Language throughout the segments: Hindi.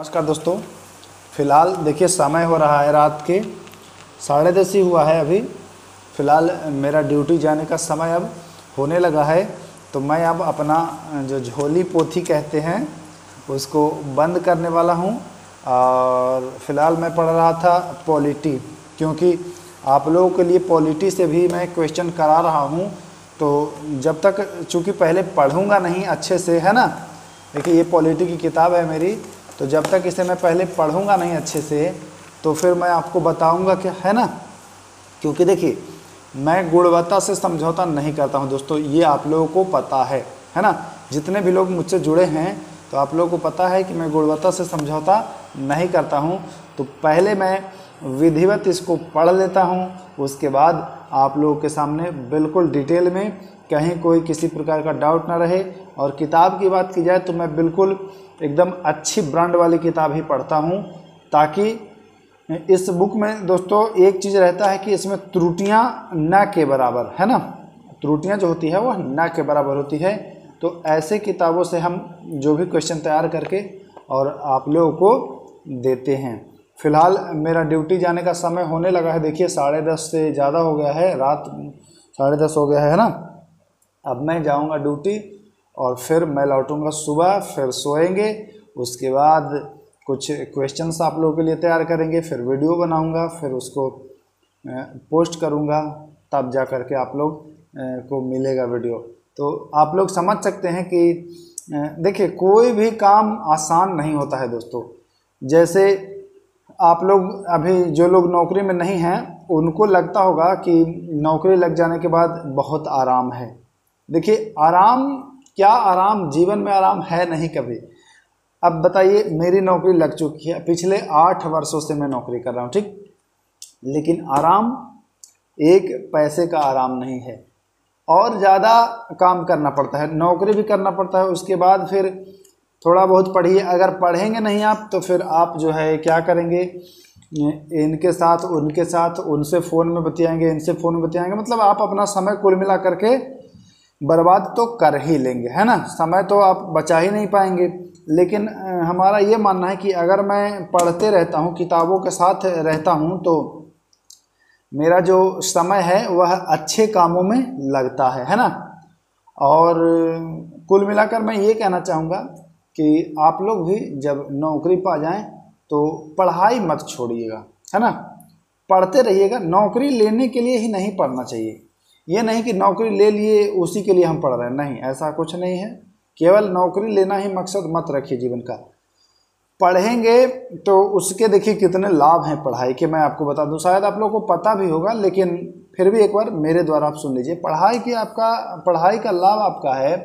नमस्कार दोस्तों। फ़िलहाल देखिए, समय हो रहा है रात के साढ़े दस ही हुआ है अभी। फ़िलहाल मेरा ड्यूटी जाने का समय अब होने लगा है। तो मैं अब अपना जो झोली पोथी कहते हैं, उसको बंद करने वाला हूँ। और फ़िलहाल मैं पढ़ रहा था पॉलिटी, क्योंकि आप लोगों के लिए पॉलिटी से भी मैं क्वेश्चन करा रहा हूँ। तो जब तक चूँकि पहले पढ़ूँगा नहीं अच्छे से, है ना? देखिए, ये पॉलिटी की किताब है मेरी। तो जब तक इसे मैं पहले पढ़ूँगा नहीं अच्छे से तो फिर मैं आपको बताऊँगा क्या, है ना? क्योंकि देखिए, मैं गुणवत्ता से समझौता नहीं करता हूँ, दोस्तों, ये आप लोगों को पता है है ना? जितने भी लोग मुझसे जुड़े हैं तो आप लोगों को पता है कि मैं गुणवत्ता से समझौता नहीं करता हूँ। तो पहले मैं विधिवत इसको पढ़ लेता हूँ, उसके बाद आप लोगों के सामने बिल्कुल डिटेल में कहीं कोई किसी प्रकार का डाउट ना रहे, और किताब की बात की जाए तो मैं बिल्कुल एकदम अच्छी ब्रांड वाली किताब ही पढ़ता हूँ, ताकि इस बुक में दोस्तों एक चीज़ रहता है कि इसमें त्रुटियाँ न के बराबर, है ना? त्रुटियाँ जो होती है वह न के बराबर होती है। तो ऐसे किताबों से हम जो भी क्वेश्चन तैयार करके और आप लोगों को देते हैं। फ़िलहाल मेरा ड्यूटी जाने का समय होने लगा है। देखिए, साढ़े दस से ज़्यादा हो गया है, रात साढ़े दस हो गया है ना? अब मैं जाऊँगा ड्यूटी। और फिर मैं लौटूँगा सुबह, फिर सोएँगे, उसके बाद कुछ क्वेश्चंस आप लोगों के लिए तैयार करेंगे, फिर वीडियो बनाऊँगा, फिर उसको पोस्ट करूँगा, तब जा कर के आप लोग को मिलेगा वीडियो तो आप लोग समझ सकते हैं कि देखिए, कोई भी काम आसान नहीं होता है दोस्तों। जैसे आप लोग अभी जो लोग नौकरी में नहीं हैं, उनको लगता होगा कि नौकरी लग जाने के बाद बहुत आराम है। देखिए, आराम क्या आराम, जीवन में आराम है नहीं कभी? अब बताइए, मेरी नौकरी लग चुकी है। पिछले आठ वर्षों से मैं नौकरी कर रहा हूँ, ठीक? लेकिन आराम, एक पैसे का आराम नहीं है। और ज़्यादा काम करना पड़ता है, नौकरी भी करना पड़ता है, उसके बाद फिर थोड़ा बहुत पढ़िए। अगर पढ़ेंगे नहीं आप तो फिर आप जो है, क्या करेंगे? इनके साथ, उनके साथ, उनसे फ़ोन में बतियाएँगे, इनसे फ़ोन में बतियाएँगे। मतलब आप अपना समय कुल मिला करके बर्बाद तो कर ही लेंगे, है ना? समय तो आप बचा ही नहीं पाएँगे। लेकिन हमारा ये मानना है कि अगर मैं पढ़ते रहता हूँ, किताबों के साथ रहता हूँ तो मेरा जो समय है, वह अच्छे कामों में लगता है है ना? और कुल मिलाकर मैं ये कहना चाहूँगा कि आप लोग भी जब नौकरी पा जाएँ तो पढ़ाई मत छोड़िएगा, है ना? पढ़ते रहिएगा, नौकरी लेने के लिए ही नहीं पढ़ना चाहिए। ये नहीं कि नौकरी ले लिए, उसी के लिए हम पढ़ रहे हैं। नहीं, ऐसा कुछ नहीं है। केवल नौकरी लेना ही मकसद मत रखिए जीवन का। पढ़ेंगे तो उसके देखिए कितने लाभ हैं पढ़ाई के, मैं आपको बता दूँ। शायद आप लोगों को पता भी होगा, लेकिन फिर भी एक बार मेरे द्वारा आप सुन लीजिए। पढ़ाई की आपका, पढ़ाई का लाभ आपका है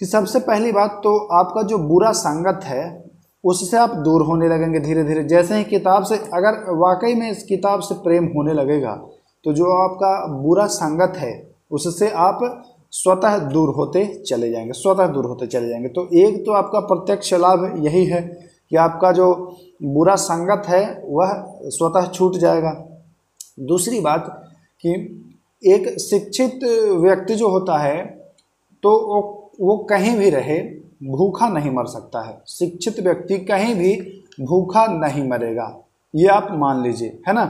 कि सबसे पहली बात तो आपका जो बुरा संगत है, उससे आप दूर होने लगेंगे धीरे धीरे जैसे ही किताब से, अगर वाकई में इस किताब से प्रेम होने लगेगा तो जो आपका बुरा संगत है, उससे आप स्वतः दूर होते चले जाएँगे, स्वतः दूर होते चले जाएँगे। तो एक तो आपका प्रत्यक्ष लाभ यही है कि आपका जो बुरा संगत है, वह स्वतः छूट जाएगा। दूसरी बात कि एक शिक्षित व्यक्ति जो होता है तो वो वो कहीं भी रहे, भूखा नहीं मर सकता है। शिक्षित व्यक्ति कहीं भी भूखा नहीं मरेगा, ये आप मान लीजिए, है ना?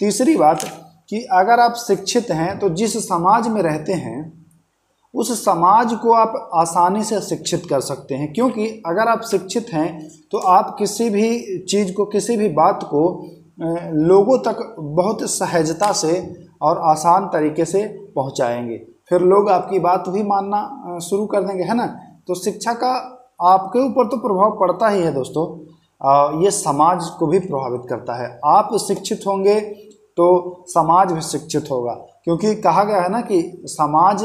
तीसरी बात कि अगर आप शिक्षित हैं तो जिस समाज में रहते हैं, उस समाज को आप आसानी से शिक्षित कर सकते हैं। क्योंकि अगर आप शिक्षित हैं तो आप किसी भी चीज़ को, किसी भी बात को लोगों तक बहुत सहजता से और आसान तरीके से पहुंचाएँगे। फिर लोग आपकी बात भी मानना शुरू कर देंगे, है ना? तो शिक्षा का आपके ऊपर तो प्रभाव पड़ता ही है दोस्तों। ये समाज को भी प्रभावित करता है। आप शिक्षित होंगे तो समाज भी शिक्षित होगा। क्योंकि कहा गया है ना कि समाज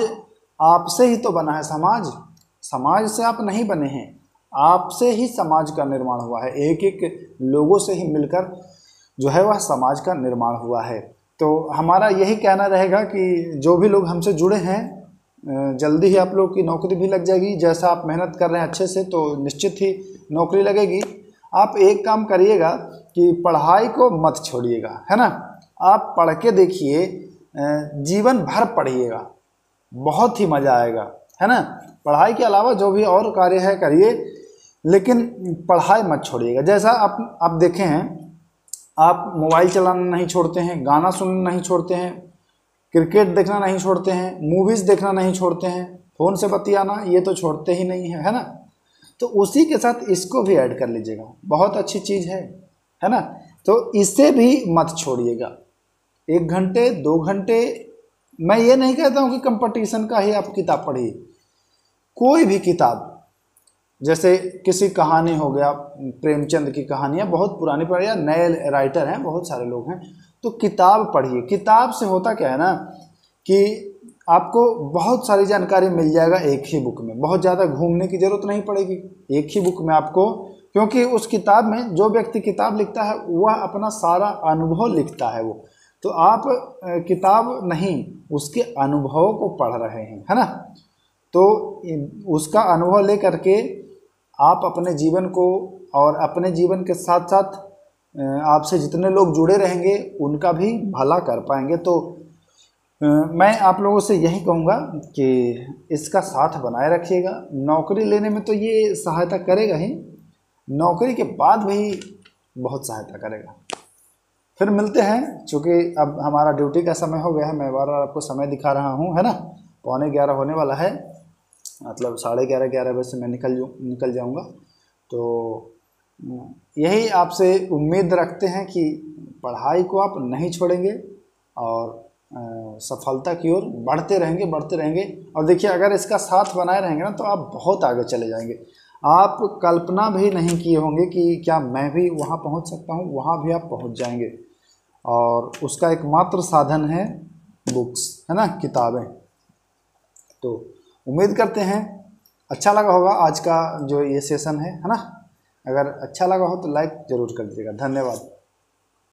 आपसे ही तो बना है समाज। समाज से आप नहीं बने हैं। आपसे ही समाज का निर्माण हुआ है। एक एक लोगों से ही मिलकर जो है वह समाज का निर्माण हुआ है। तो हमारा यही कहना रहेगा कि जो भी लोग हमसे जुड़े हैं जल्दी ही आप लोग की नौकरी भी लग जाएगी। जैसा आप मेहनत कर रहे हैं अच्छे से तो निश्चित ही नौकरी लगेगी। आप एक काम करिएगा कि पढ़ाई को मत छोड़िएगा, है ना? आप पढ़ के देखिए जीवन भर पढ़िएगा, बहुत ही मज़ा आएगा, है ना? पढ़ाई के अलावा जो भी और कार्य है करिए, लेकिन पढ़ाई मत छोड़िएगा। जैसा आप आप देखे हैं आप मोबाइल चलाना नहीं छोड़ते हैं, गाना सुनना नहीं छोड़ते हैं, क्रिकेट देखना नहीं छोड़ते हैं मूवीज़ देखना नहीं छोड़ते हैं, फ़ोन से बतियाना ये तो छोड़ते ही नहीं है है ना? तो उसी के साथ इसको भी ऐड कर लीजिएगा, बहुत अच्छी चीज़ है है ना? तो इसे भी मत छोड़िएगा। एक घंटे, दो घंटे, मैं ये नहीं कहता हूँ कि कंपटीशन का ही आप किताब पढ़िए। कोई भी किताब, जैसे किसी कहानी हो गया, प्रेमचंद की कहानियाँ बहुत पुरानी पढ़ी या नए राइटर हैं, बहुत सारे लोग हैं तो किताब पढ़िए। किताब से होता क्या है ना, कि आपको बहुत सारी जानकारी मिल जाएगा एक ही बुक में। बहुत ज़्यादा घूमने की ज़रूरत नहीं पड़ेगी, एक ही बुक में आपको, क्योंकि उस किताब में जो व्यक्ति किताब लिखता है, वह अपना सारा अनुभव लिखता है वो। तो आप किताब नहीं, उसके अनुभव को पढ़ रहे हैं, है ना? तो उसका अनुभव ले करके आप अपने जीवन को और अपने जीवन के साथ साथ आपसे जितने लोग जुड़े रहेंगे, उनका भी भला कर पाएँगे। तो मैं आप लोगों से यही कहूँगा कि इसका साथ बनाए रखिएगा। नौकरी लेने में तो ये सहायता करेगा ही, नौकरी के बाद भी बहुत सहायता करेगा। फिर मिलते हैं, चूँकि अब हमारा ड्यूटी का समय हो गया है, मैं बार बार आपको समय दिखा रहा हूँ, है ना? पौने ग्यारह होने वाला है मतलब साढ़े ग्यारह ग्यारह बजे से मैं निकल निकल जाऊँगा। तो यही आपसे उम्मीद रखते हैं कि पढ़ाई को आप नहीं छोड़ेंगे और सफलता की ओर बढ़ते रहेंगे बढ़ते रहेंगे। और देखिए, अगर इसका साथ बनाए रहेंगे ना तो आप बहुत आगे चले जाएँगे। आप कल्पना भी नहीं किए होंगे कि क्या मैं भी वहाँ पहुँच सकता हूँ, वहाँ भी आप पहुँच जाएँगे। और उसका एकमात्र साधन है बुक्स, है ना, किताबें। तो उम्मीद करते हैं अच्छा लगा होगा आज का जो ये सेशन है है ना? अगर अच्छा लगा हो तो लाइक ज़रूर कर दीजिएगा। धन्यवाद।